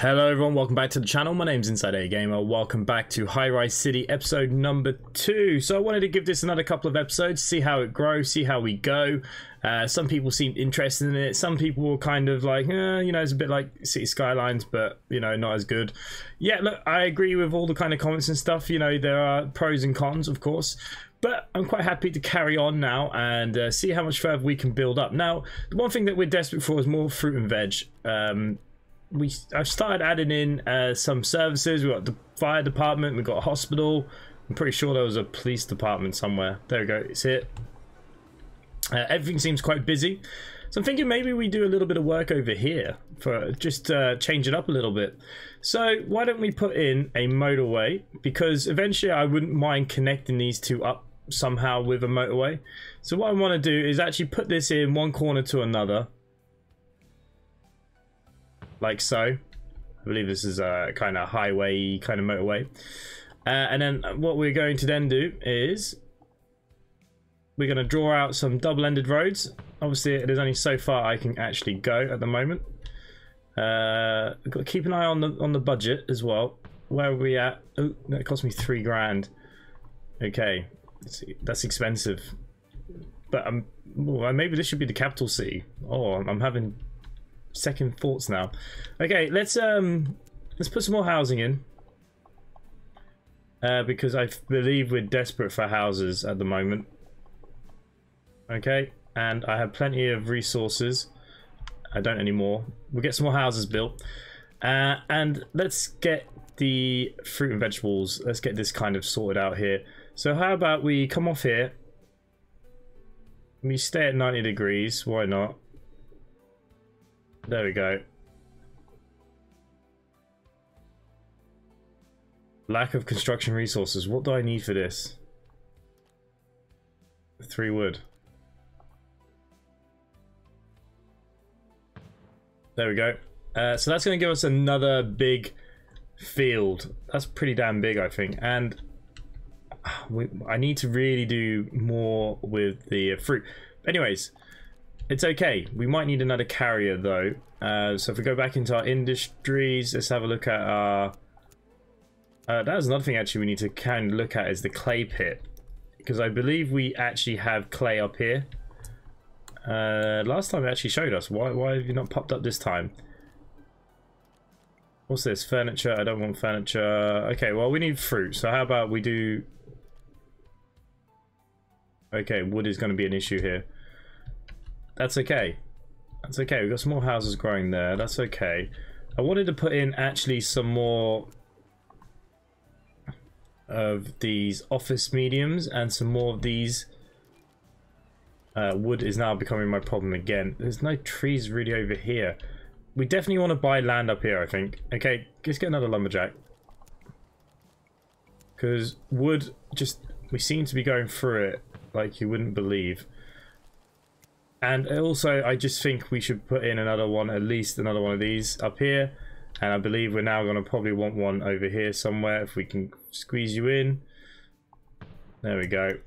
Hello everyone, welcome back to the channel. My name's Inside A Gamer. Welcome back to Highrise City episode number two. So I wanted to give this another couple of episodes, see how it grows, see how we go. Uh, some people seemed interested in it. Some people were kind of like, eh, you know, it's a bit like City Skylines, but you know, not as good. Yeah, look, I agree with all the kind of comments and stuff. You know, there are pros and cons, of course. But I'm quite happy to carry on now and uh, see how much further we can build up. Now, the one thing that we're desperate for is more fruit and veg. Um, we I've started adding in uh, some services. We've got the fire department, we've got a hospital. I'm pretty sure there was a police department somewhere. There we go, it's it. Uh, everything seems quite busy. So I'm thinking maybe we do a little bit of work over here for just uh, change it up a little bit. So why don't we put in a motorway? Because eventually I wouldn't mind connecting these two up somehow with a motorway. So what I want to do is actually put this in one corner to another like so. I believe this is a kind of highway, kind of motorway. Uh, and then what we're going to then do is we're going to draw out some double-ended roads. Obviously, there's only so far I can actually go at the moment. Uh, got to keep an eye on the on the budget as well. Where are we at? Oh, that cost me three grand. Okay, that's expensive. But um, well, maybe this should be the capital city. Oh, I'm having second thoughts now. Okay, let's um let's put some more housing in. Uh, because I believe we're desperate for houses at the moment. Okay, and I have plenty of resources. I don't anymore. We'll get some more houses built. Uh, and let's get the fruit and vegetables. Let's get this kind of sorted out here. So how about we come off here. We stay at 90 degrees. Why not? There we go. Lack of construction resources. What do I need for this? Three wood. There we go. Uh, so that's going to give us another big field. That's pretty damn big, I think. And we, I need to really do more with the fruit. Anyways, it's okay. We might need another carrier though. Uh, so if we go back into our industries, let's have a look at our... Uh, that was another thing actually we need to kind of look at is the clay pit. Because I believe we actually have clay up here. Uh, last time it actually showed us. Why, why have you not popped up this time? What's this? Furniture. I don't want furniture. Okay, well, we need fruit. So how about we do... Okay, wood is going to be an issue here. That's okay. That's okay. We've got some more houses growing there. That's okay. I wanted to put in actually some more of these office mediums and some more of these uh, wood is now becoming my problem again. There's no trees really over here. We definitely want to buy land up here, I think. Okay, let's get another lumberjack. Because wood just... We seem to be going through it like you wouldn't believe. And also, I just think we should put in another one, at least another one of these up here. And I believe we're now going to probably want one over here somewhere if we can squeeze you in. There we go.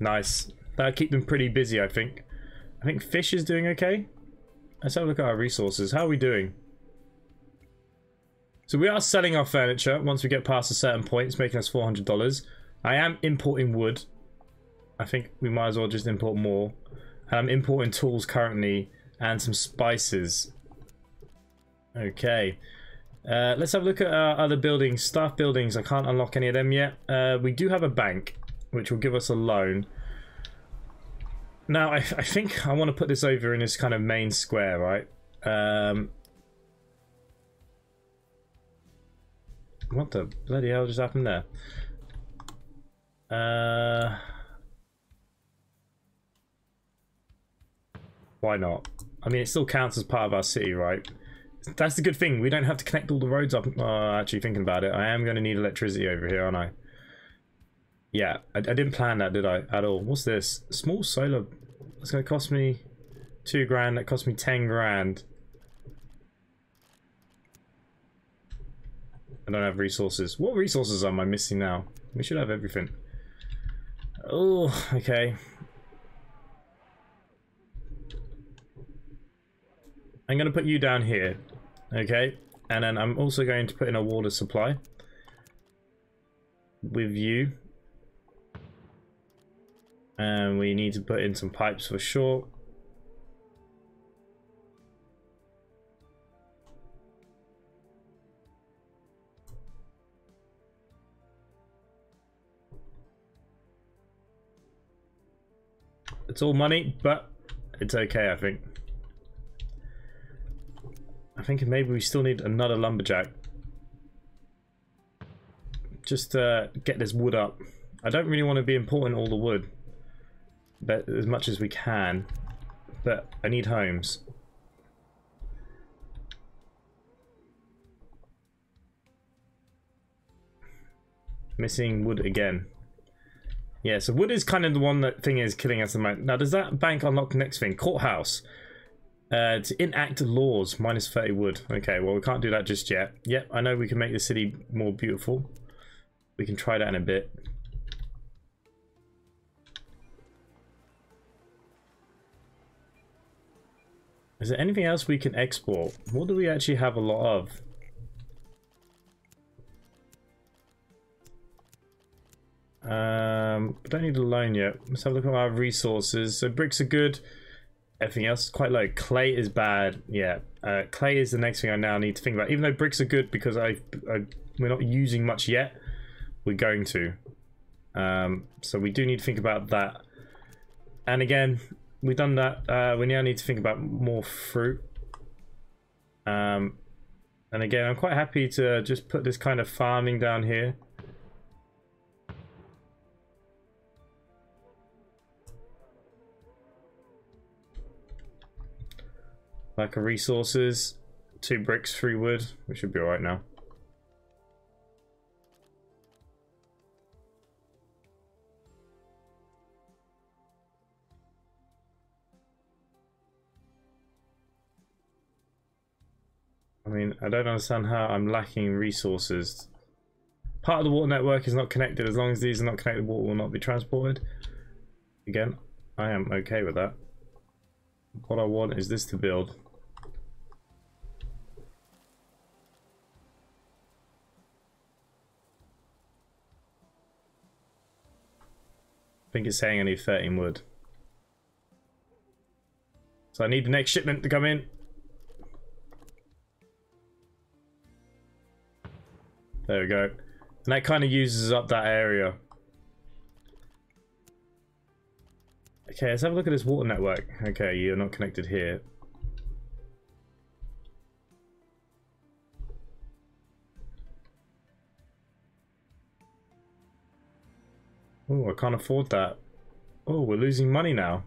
Nice. That'll keep them pretty busy, I think. I think fish is doing okay. Let's have a look at our resources. How are we doing? So we are selling our furniture once we get past a certain point. It's making us $400. I am importing wood I think we might as well just import more. And I'm importing tools currently and some spices. Okay. Uh, let's have a look at our other buildings. Staff buildings, I can't unlock any of them yet. Uh, we do have a bank, which will give us a loan. Now, I, I think I want to put this over in this kind of main square, right? Um, what the bloody hell just happened there? Uh... Why not? I mean, it still counts as part of our city, right? That's the good thing. We don't have to connect all the roads up. Uh, actually, thinking about it, I am going to need electricity over here, aren't I? Yeah, I, I didn't plan that, did I? At all. What's this? Small solar. It's going to cost me two grand. That cost me ten grand. I don't have resources. What resources am I missing now? We should have everything. Oh, okay. I'm going to put you down here. Okay, and then I'm also going to put in a water supply with you. And we need to put in some pipes for sure. It's all money, but it's okay, I think. I think maybe we still need another lumberjack. Just to get this wood up. I don't really want to be importing all the wood. But as much as we can. But I need homes. Missing wood again. Yeah, so wood is kind of the one that thing is killing us. At the moment. Now, does that bank unlock the next thing? Courthouse. Uh, to enact laws, minus 30 wood. Okay, well, we can't do that just yet. Yep, I know we can make the city more beautiful. We can try that in a bit. Is there anything else we can export? What do we actually have a lot of? Um, don't need a loan yet. Let's have a look at our resources. So bricks are good. Everything else is quite low. Clay is bad. Yeah, uh, clay is the next thing I now need to think about. Even though bricks are good because I, I we're not using much yet, we're going to. Um, so we do need to think about that. And again, we've done that. Uh, we now need to think about more fruit. Um, and again, I'm quite happy to just put this kind of farming down here. Lack of resources. Two bricks, three wood. We should be alright now. I mean, I don't understand how I'm lacking resources. Part of the water network is not connected. As long as these are not connected, water will not be transported. Again, I am okay with that. What I want is this to build. Think it's saying I need 13 wood. So I need the next shipment to come in. There we go. And that kind of uses up that area. Okay, let's have a look at this water network. Okay, you're not connected here. Oh, I can't afford that. Oh, we're losing money now.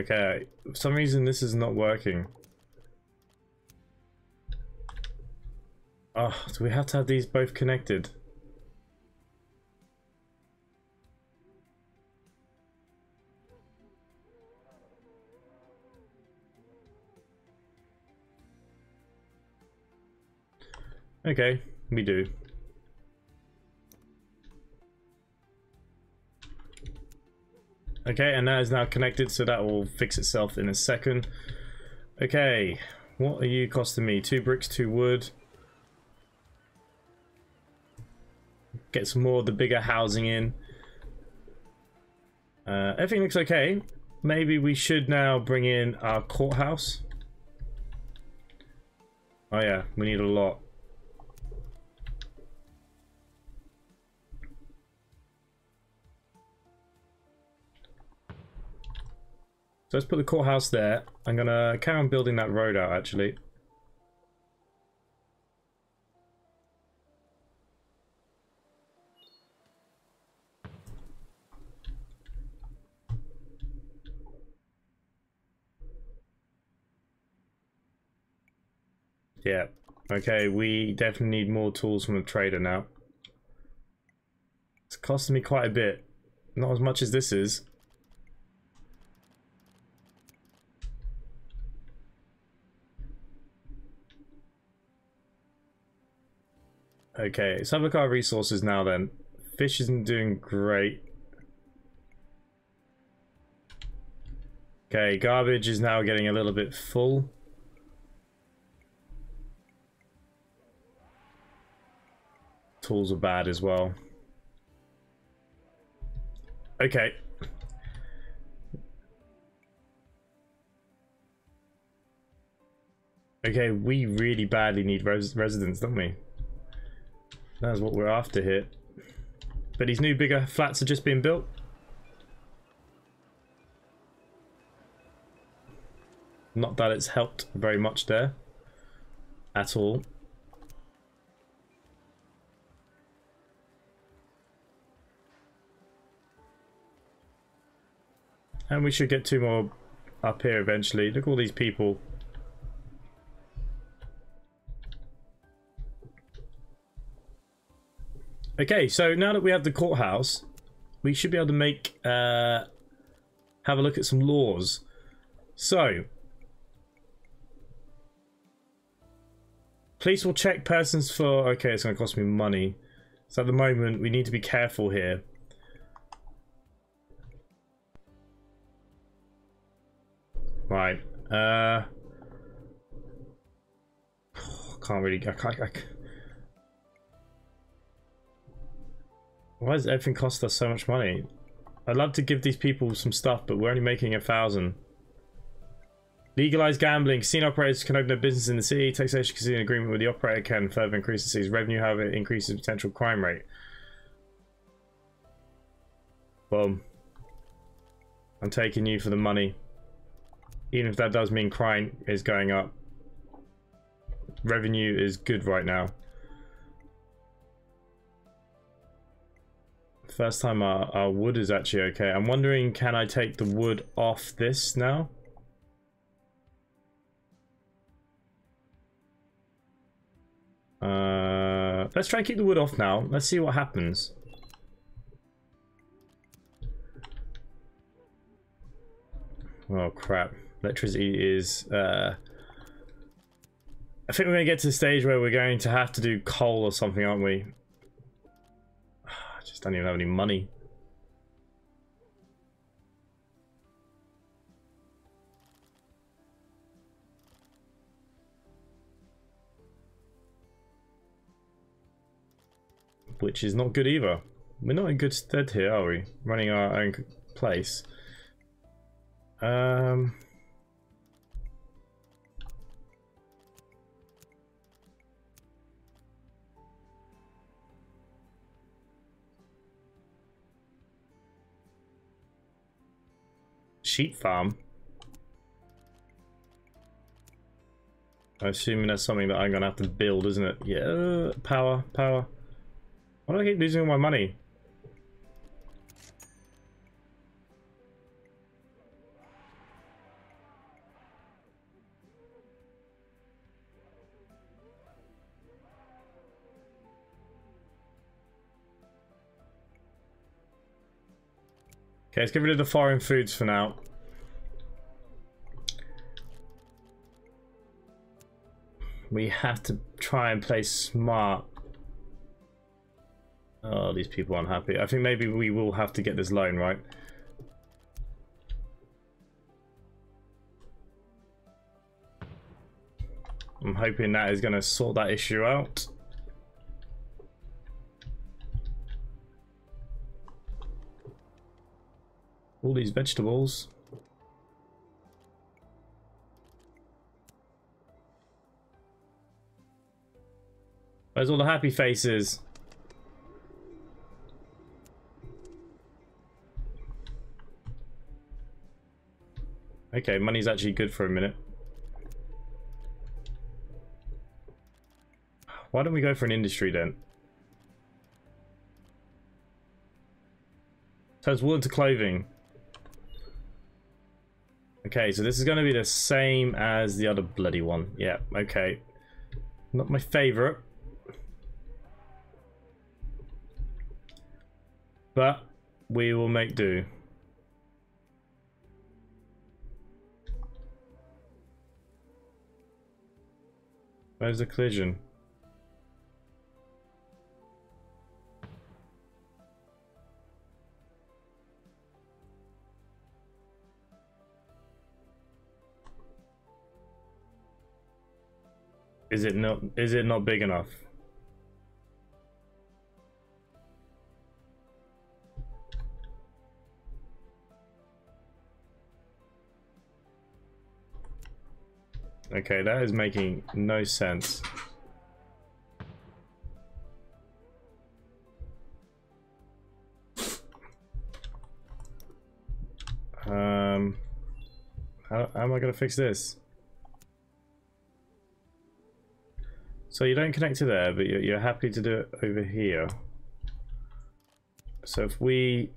Okay, for some reason this is not working. Oh, do we have to have these both connected? Okay, we do. Okay, and that is now connected, so that will fix itself in a second. Okay, what are you costing me? Two bricks, two wood. Get some more of the bigger housing in. Uh, everything looks okay. Maybe we should now bring in our courthouse. Oh yeah, we need a lot. So let's put the courthouse there. I'm going to carry on building that road out, actually. Yeah. Okay, we definitely need more tools from the trader now. It's costing me quite a bit. Not as much as this is. Okay, let's have a look at our resources now then. Fish isn't doing great. Okay, garbage is now getting a little bit full. Tools are bad as well. Okay. Okay, we really badly need res residents, don't we? That's what we're after here. But these new bigger flats are just being built. Not that it's helped very much there. At all. And we should get two more up here eventually. Look at all these people. Okay, so now that we have the courthouse, we should be able to make, uh, have a look at some laws. So, police will check persons for, okay, it's going to cost me money. So at the moment, we need to be careful here. Right. Uh, can't really. I can't, I Why does everything cost us so much money? I'd love to give these people some stuff, but we're only making a thousand. Legalize gambling. Casino operators can open their business in the city. Taxation casino agreement with the operator can further increase the city's revenue, however, it increases potential crime rate. Well, I'm taking you for the money. Even if that does mean crime is going up. Revenue is good right now. First time our, our wood is actually okay. I'm wondering, can I take the wood off this now? Uh, let's try and keep the wood off now. Let's see what happens. Oh crap. Electricity is... Uh, I think we're going to get to the stage where we're going to have to do coal or something, aren't we? I just don't even have any money. Which is not good either. We're not in good stead here, are we? Running our own place. Um... sheep farm. I'm assuming that's something that I'm going to have to build, isn't it? Yeah, power, power. Why do I keep losing all my money? Okay, let's get rid of the foreign foods for now. We have to try and play smart. Oh, these people aren't happy. I think maybe we will have to get this loan, right? I'm hoping that is going to sort that issue out. All these vegetables. Where's all the happy faces? Okay, money's actually good for a minute. Why don't we go for an industry then? Turns wool into clothing. Okay, so this is going to be the same as the other bloody one. Yeah, okay. Not my favourite. But we will make do. Where's the collision? Is it not is it not big enough? Okay, that is making no sense. Um, how, how am I going to fix this? So you don't connect to there, but you're, you're happy to do it over here. So if we...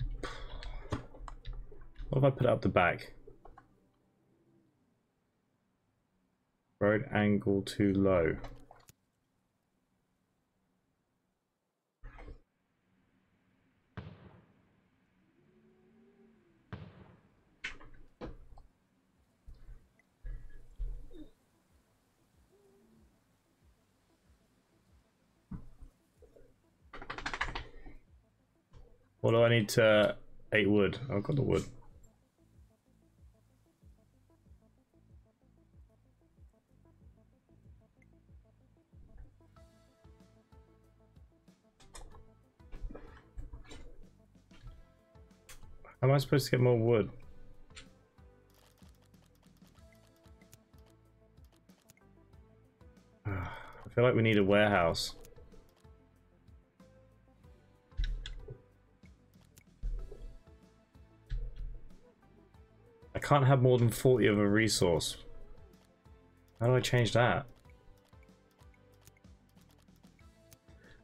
What if I put it up the back? Road angle too low. What do I need to... Uh, eight wood. I've got the wood. How am I supposed to get more wood? I feel like we need a warehouse. Can't have more than 40 of a resource. How do I change that?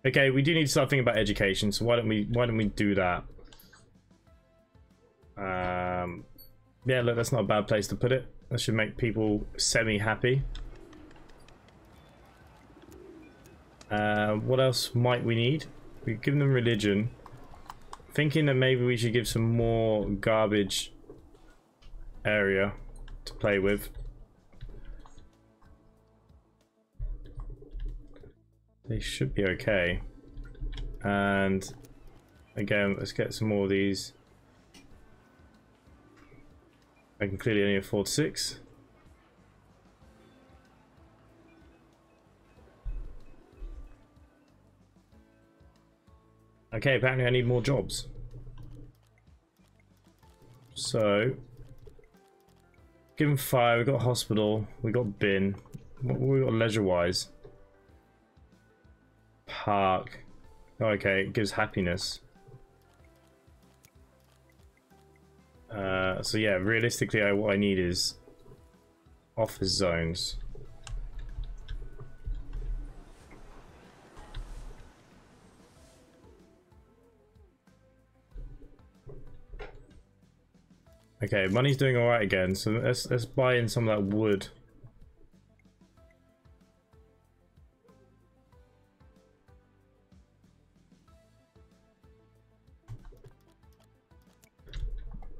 Okay, we do need to start thinking about education, so why don't we why don't we do that? Um, yeah, look, that's not a bad place to put it. That should make people semi-happy. Uh, what else might we need? We've given them religion. Thinking that maybe we should give some more garbage area to play with. They should be okay. And again, let's get some more of these. I can clearly only afford six. Okay, apparently I need more jobs. So, given fire, we got hospital, we got bin. What we got leisure-wise? Park. Oh, okay, it gives happiness. Uh, so yeah, realistically, I, what I need is office zones. Okay, money's doing alright again, so let's let's buy in some of that wood.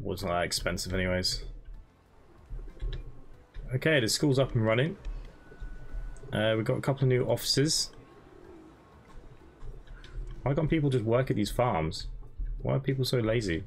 Wasn't that expensive anyways. Okay, the school's up and running. Uh, we've got a couple of new offices. Why can't people just work at these farms? Why are people so lazy?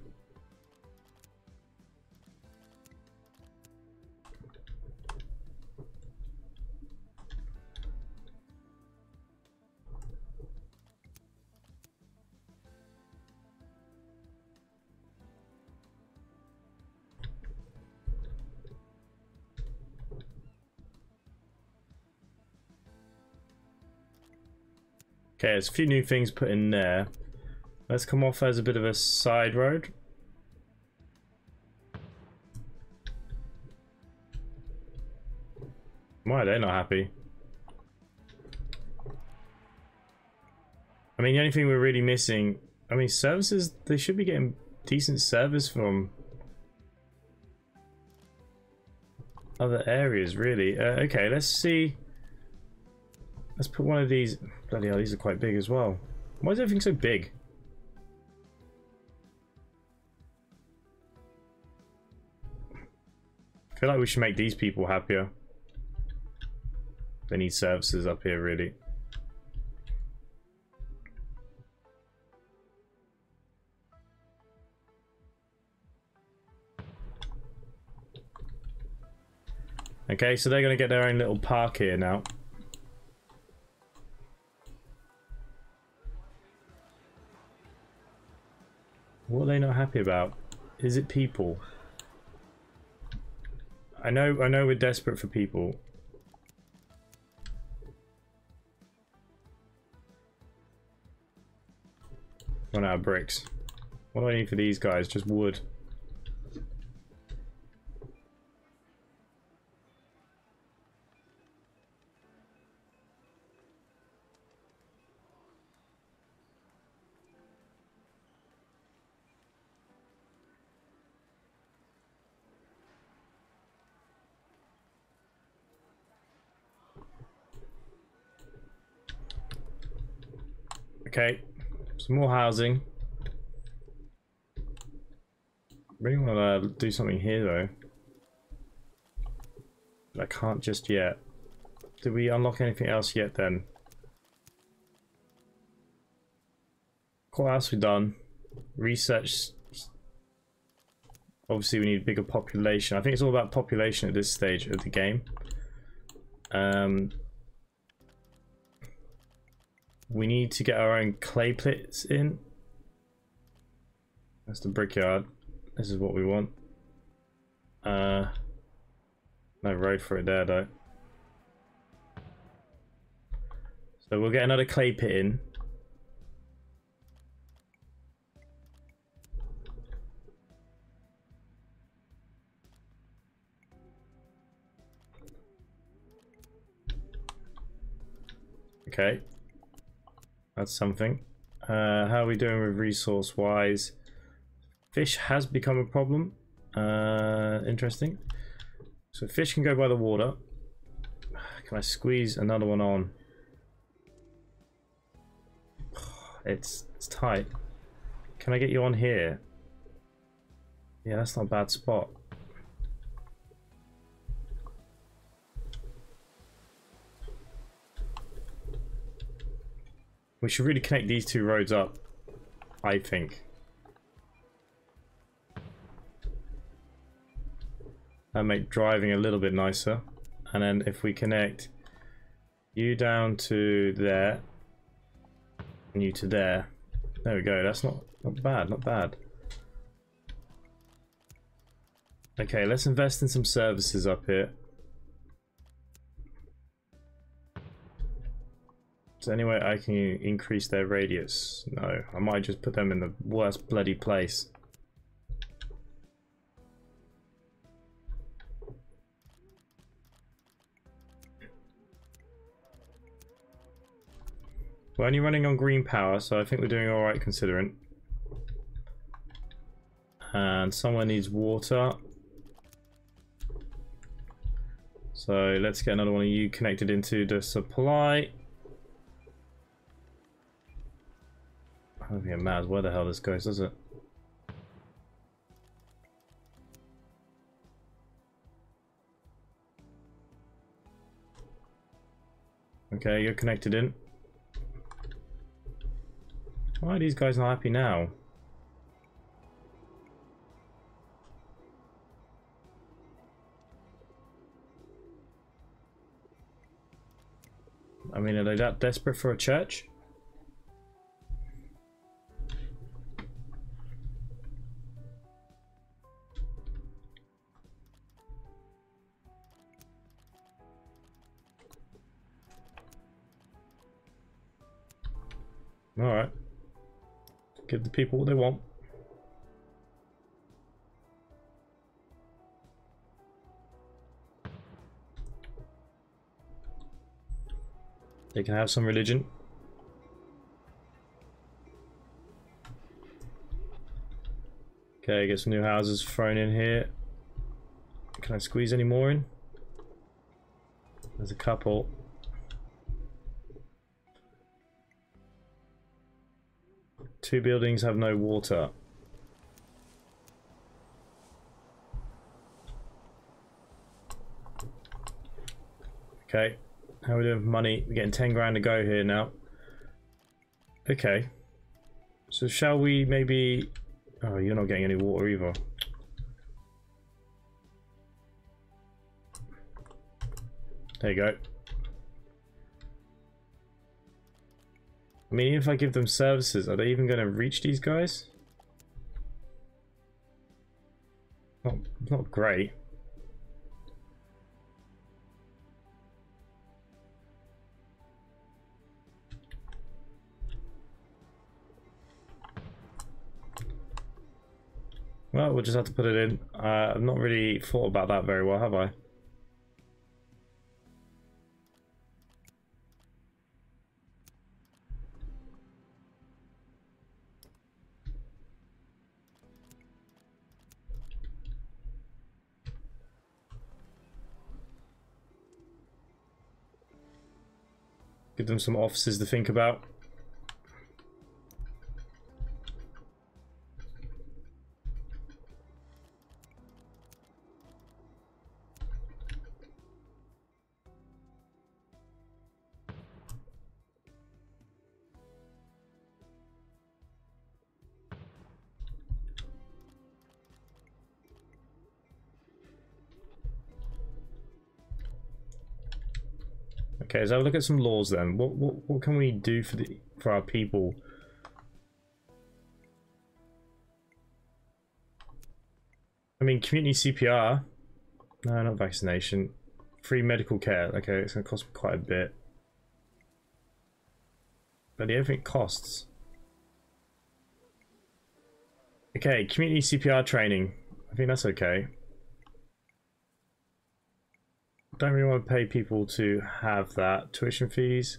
Okay, there's a few new things put in there. Let's come off as a bit of a side road. Why are they not happy? I mean, the only thing we're really missing... I mean, services, they should be getting decent service from other areas, really. Uh, okay, let's see... Let's put one of these. Bloody hell, these are quite big as well. Why is everything so big? I feel like we should make these people happier. They need services up here, really. Okay, so they're going to get their own little park here now. What are they not happy about? Is it people? I know I know we're desperate for people. Run out of bricks. What do I need for these guys? Just wood. Okay, some more housing. Really want to do something here though. But I can't just yet. Did we unlock anything else yet then? What else we done? Research. Obviously we need bigger population. I think it's all about population at this stage of the game. Um, we need to get our own clay pits in. That's the brickyard. This is what we want. Uh, no road for it there though. So we'll get another clay pit in. Okay. That's something. Uh, how are we doing with resource wise? Fish has become a problem. Uh, interesting. So fish can go by the water. Can I squeeze another one on? It's it's tight. Can I get you on here? Yeah, that's not a bad spot. We should really connect these two roads up, I think. And make driving a little bit nicer. And then if we connect you down to there, and you to there, there we go. That's not, not bad, not bad. Okay, let's invest in some services up here. Is there any way I can increase their radius? No, I might just put them in the worst bloody place. We're only running on green power, so I think we're doing alright considering. And someone needs water. So let's get another one of you connected into the supply. Don't think it matters where the hell this goes, does it? Okay, you're connected in. Why are these guys not happy now? I mean, are they that desperate for a church? Alright. Give the people what they want. They can have some religion. Okay, get some new houses thrown in here. Can I squeeze any more in? There's a couple. Two buildings have no water. Okay. How are we doing for money? We're getting 10 grand to go here now. Okay. So shall we maybe... Oh, you're not getting any water either. There you go. I mean, if I give them services, are they even going to reach these guys? Not, not great. Well, we'll just have to put it in. Uh, I've not really thought about that very well, have I? Give them some offices to think about. Let's have a look at some laws then. What what what can we do for the for our people? I mean, community CPR. No, not vaccination. Free medical care. Okay, it's gonna cost me quite a bit. But the everything costs. Okay, community CPR training. I think that's okay. Don't really want to pay people to have that. Tuition fees.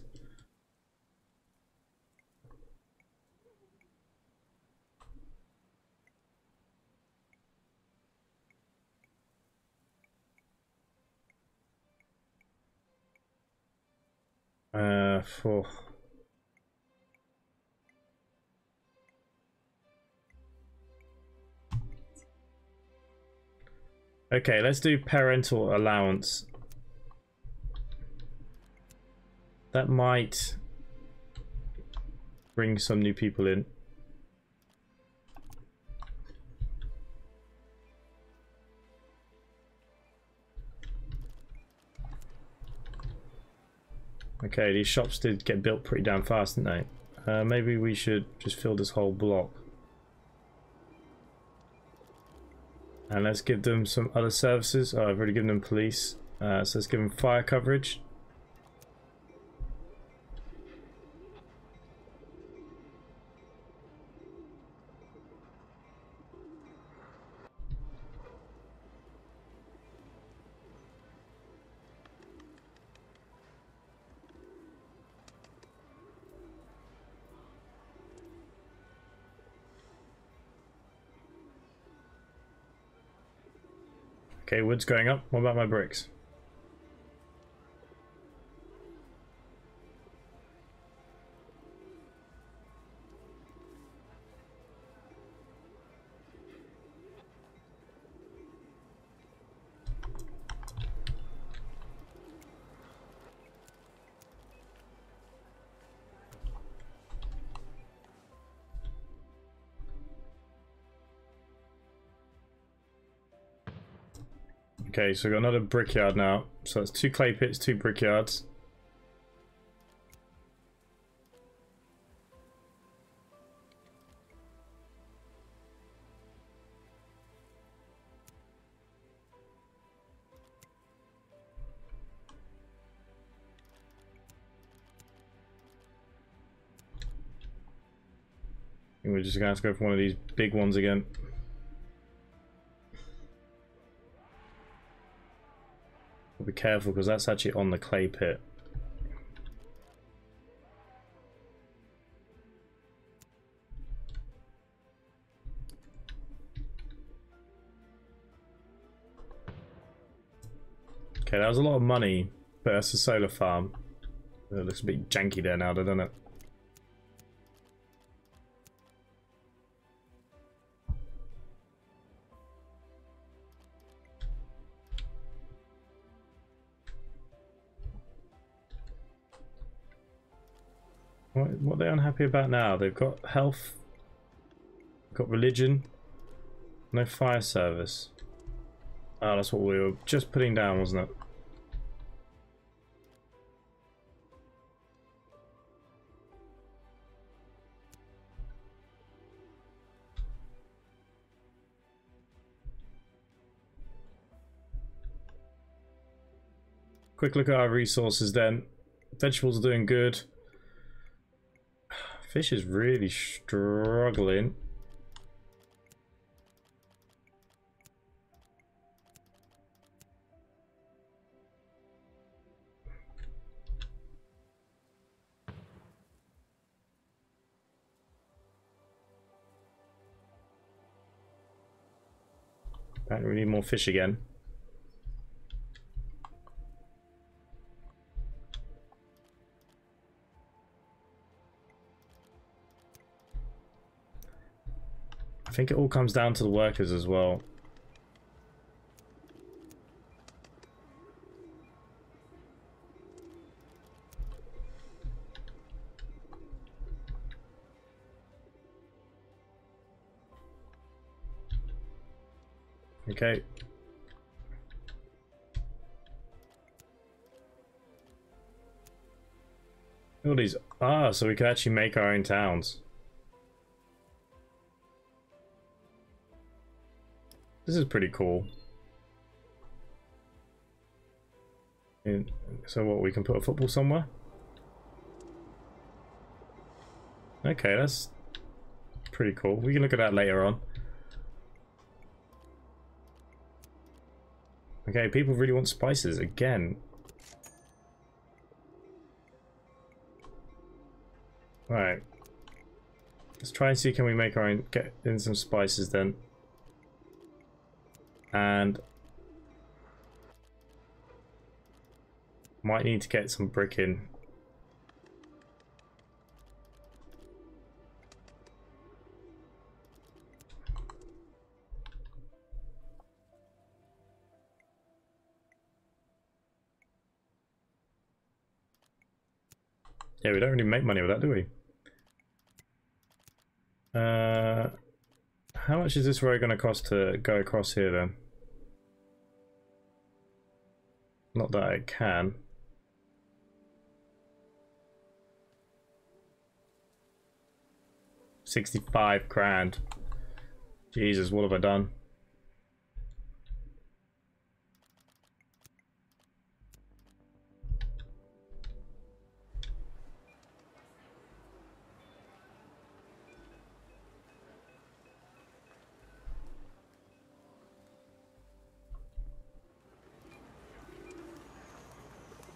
Uh, for Okay, let's do parental allowance. That might bring some new people in. Okay, these shops did get built pretty damn fast, didn't they? Uh, maybe we should just fill this whole block. And let's give them some other services. Oh, I've already given them police. Uh, so let's give them fire coverage. Okay, wood's going up. What about my bricks? Okay, so we've got another brickyard now. So that's two clay pits, two brickyards. we're just gonna have to go for one of these big ones again. Careful because that's actually on the clay pit. Okay, that was a lot of money, but that's a solar farm. It looks a bit janky there now, doesn't it? Unhappy about now? They've got health, got religion, no fire service. Oh, that's what we were just putting down, wasn't it? Quick look at our resources then. Vegetables are doing good. Fish is really struggling. Apparently we need more fish again. Think it all comes down to the workers as well. Okay. All these ah, so we can actually make our own towns. This is pretty cool. And so what, we can put a football somewhere? Okay, that's pretty cool. We can look at that later on. Okay, people really want spices again. Alright. Let's try and see can we make our own get in some spices then and might need to get some brick in. Yeah, we don't really make money with that, do we? Uh, how much is this road going to cost to go across here then? Not that I can. Sixty-five grand. Jesus, what have I done?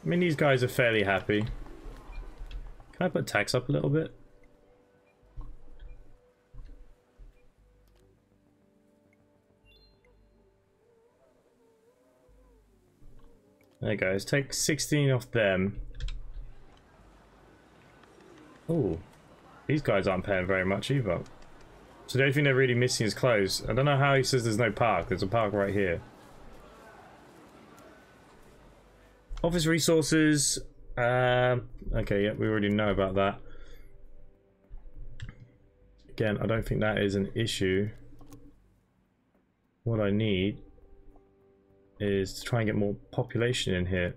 I mean, these guys are fairly happy. Can I put tax up a little bit? There you take 16 off them. Oh, these guys aren't paying very much either. So the only thing they're really missing is clothes. I don't know how he says there's no park. There's a park right here. Office resources. Um, okay, yeah, we already know about that. Again, I don't think that is an issue. What I need is to try and get more population in here.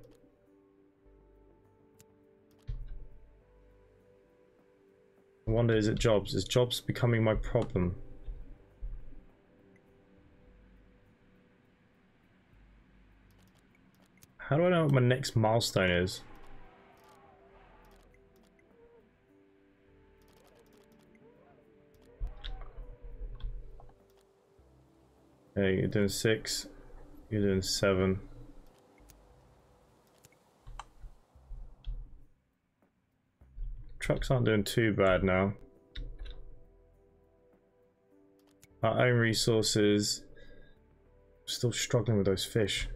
I wonder, is it jobs? Is jobs becoming my problem? How do I know what my next milestone is? Okay, you're doing six. You're doing seven. Trucks aren't doing too bad now. Our own resources. Still struggling with those fish.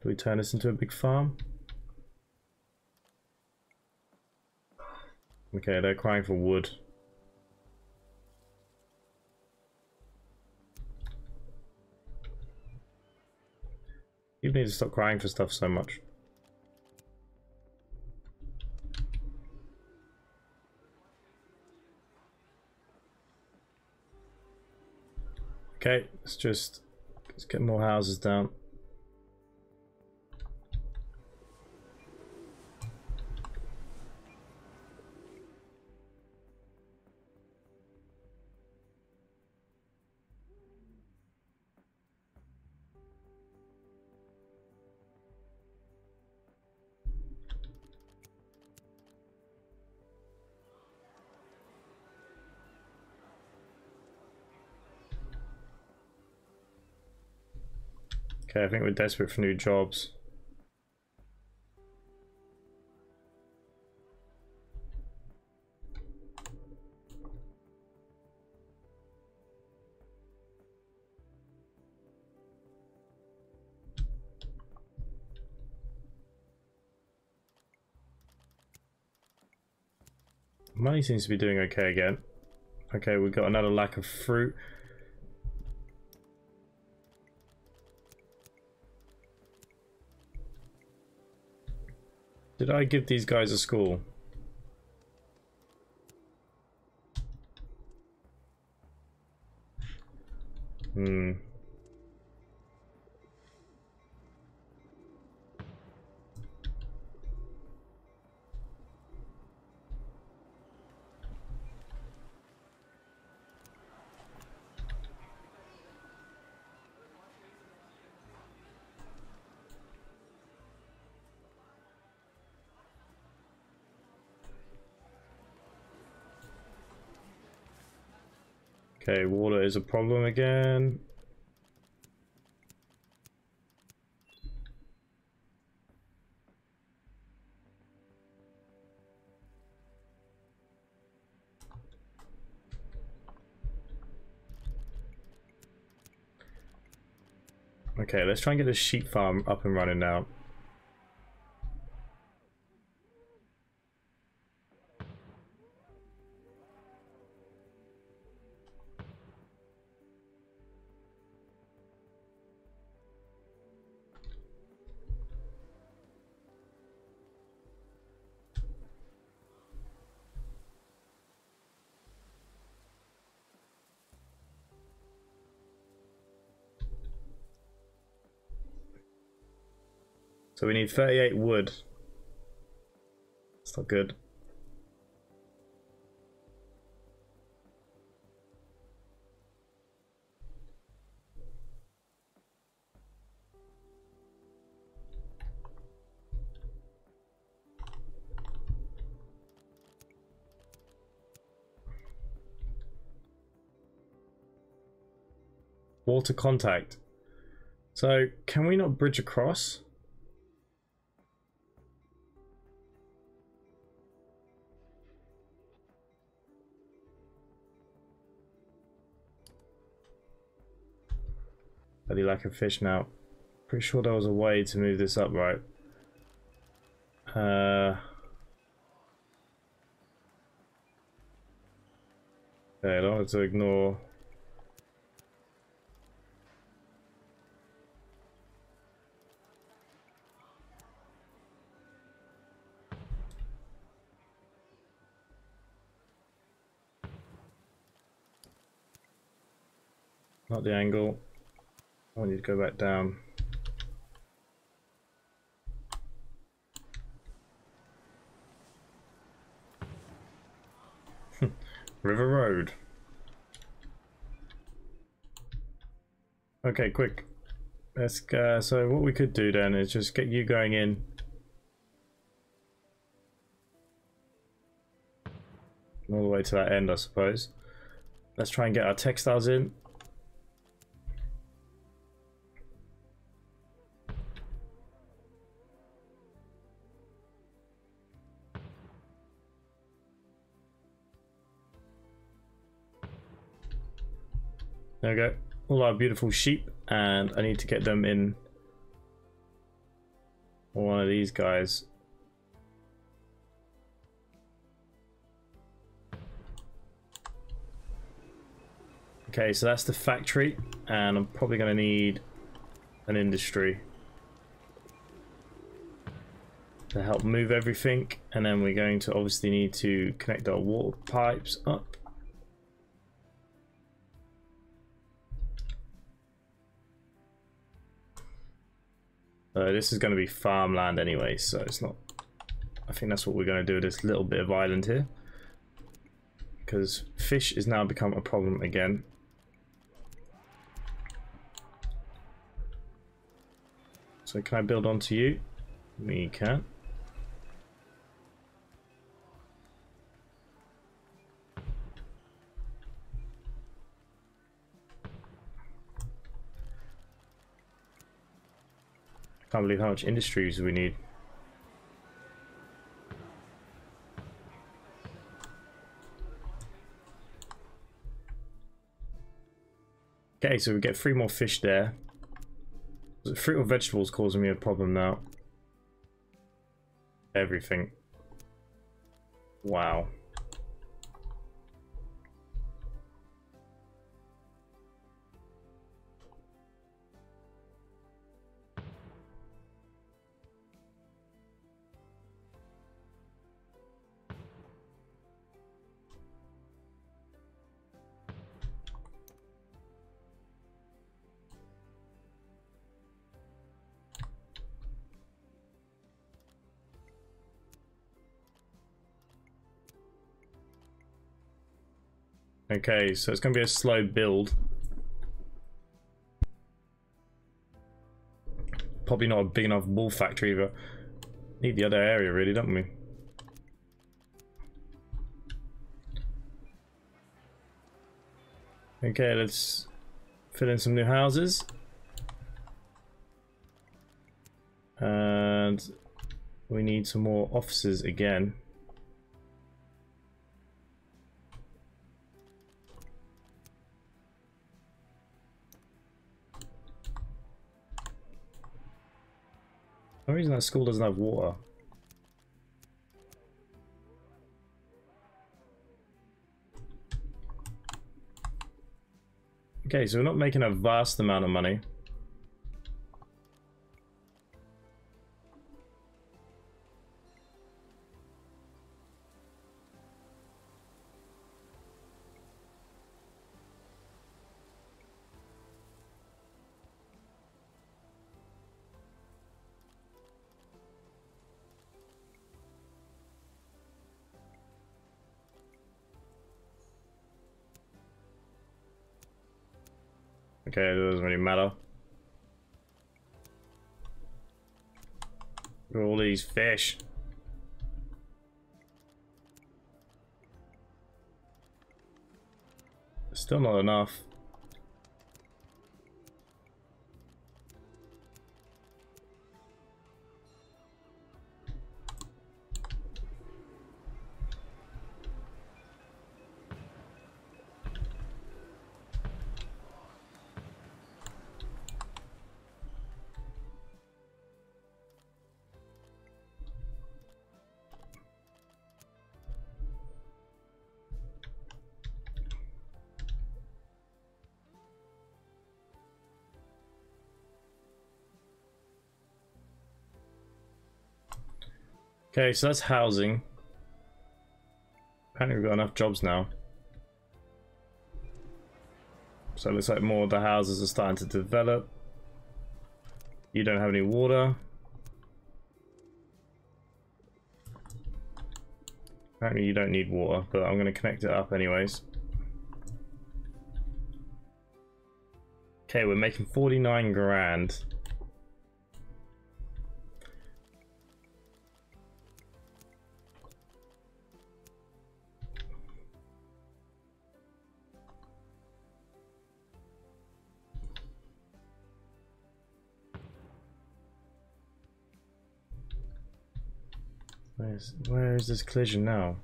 Do we turn this into a big farm? Okay, they're crying for wood. You need to stop crying for stuff so much. Okay, let's just let's get more houses down. Okay, I think we're desperate for new jobs. Money seems to be doing okay again. Okay, we've got another lack of fruit. Did I give these guys a school? Hmm. Okay, water is a problem again. Okay, let's try and get the sheep farm up and running now. So we need 38 wood. That's not good. Water contact. So can we not bridge across? Bloody lack of fish now. Pretty sure there was a way to move this up right. Uh, okay, I don't want to ignore. Not the angle. I need to go back down. River Road. Okay, quick. Let's uh, so what we could do then is just get you going in. All the way to that end, I suppose. Let's try and get our textiles in. There we go. All our beautiful sheep, and I need to get them in one of these guys. Okay, so that's the factory, and I'm probably going to need an industry to help move everything, and then we're going to obviously need to connect our water pipes up. Uh, this is going to be farmland anyway, so it's not... I think that's what we're going to do with this little bit of island here. Because fish is now become a problem again. So can I build onto you? We can. Can't believe how much industries we need. Okay, so we get three more fish there. Fruit or vegetables causing me a problem now? Everything. Wow. Okay, so it's going to be a slow build. Probably not a big enough wool factory, but need the other area really, don't we? Okay, let's fill in some new houses. And we need some more offices again. Some reason that school doesn't have water. Okay, so we're not making a vast amount of money. Okay, it doesn't really matter. All these fish. Still not enough. Okay, so that's housing. Apparently we've got enough jobs now. So it looks like more of the houses are starting to develop. You don't have any water. Apparently you don't need water, but I'm going to connect it up anyways. Okay, we're making 49 grand. Where's where is this collision now?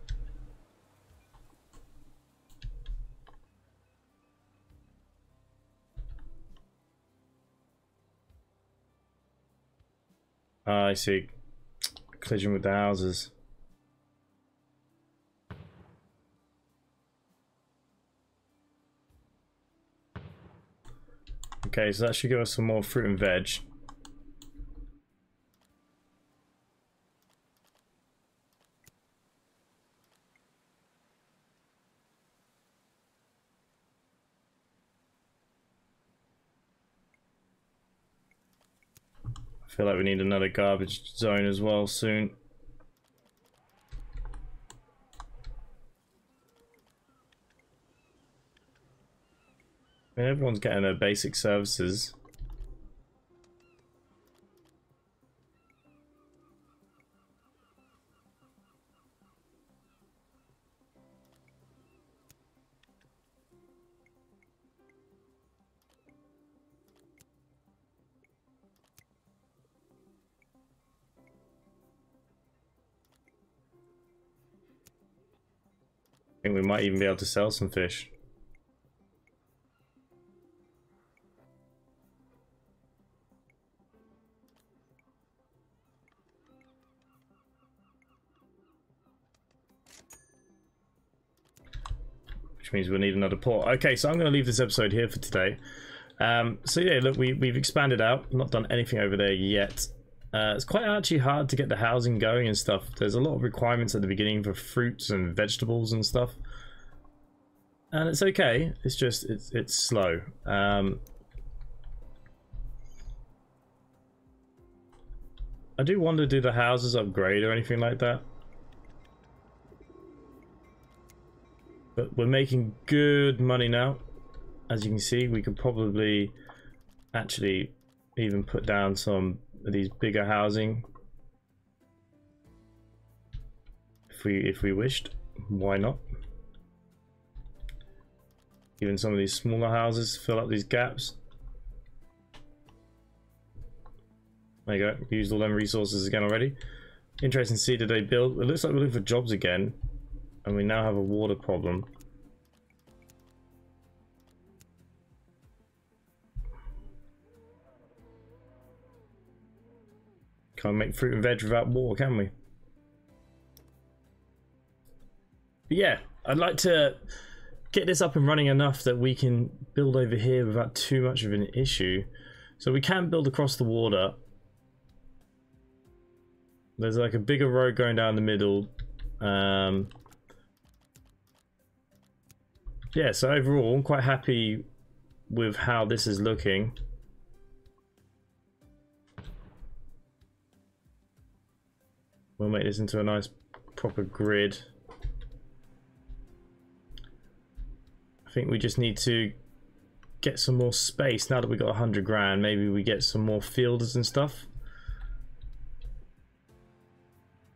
Ah, I see. Collision with the houses. Okay, so that should give us some more fruit and veg. Feel like we need another garbage zone as well soon. I mean, everyone's getting their basic services. Think we might even be able to sell some fish. Which means we'll need another port. Okay, so I'm going to leave this episode here for today. Um, so yeah, look, we, we've expanded out. Not done anything over there yet. Uh, it's quite actually hard to get the housing going and stuff. There's a lot of requirements at the beginning for fruits and vegetables and stuff. And it's okay. It's just, it's, it's slow. Um, I do wonder, do the houses upgrade or anything like that? But we're making good money now. As you can see, we could probably actually even put down some these bigger housing. If we if we wished why not? Even some of these smaller houses fill up these gaps. There you go. Used all them resources again already. Interesting to see did they build it looks like we're looking for jobs again and we now have a water problem Can't make fruit and veg without water, can we? But yeah, I'd like to get this up and running enough that we can build over here without too much of an issue. So we can build across the water. There's like a bigger road going down the middle. Um, yeah, so overall, I'm quite happy with how this is looking. We'll make this into a nice proper grid. I think we just need to get some more space now that we got 100 grand. Maybe we get some more fielders and stuff.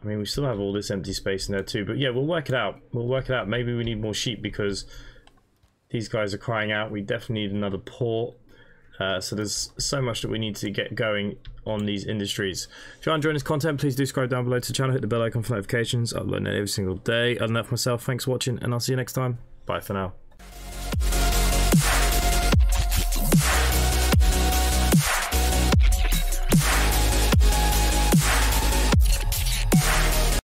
I mean, we still have all this empty space in there too. But yeah, we'll work it out. We'll work it out. Maybe we need more sheep because these guys are crying out. We definitely need another port. Uh, so there's so much that we need to get going on these industries. If you are enjoying this content, please do subscribe down below to the channel, hit the bell icon for notifications. I upload it every single day. Other than that, for myself, thanks for watching, and I'll see you next time. Bye for now.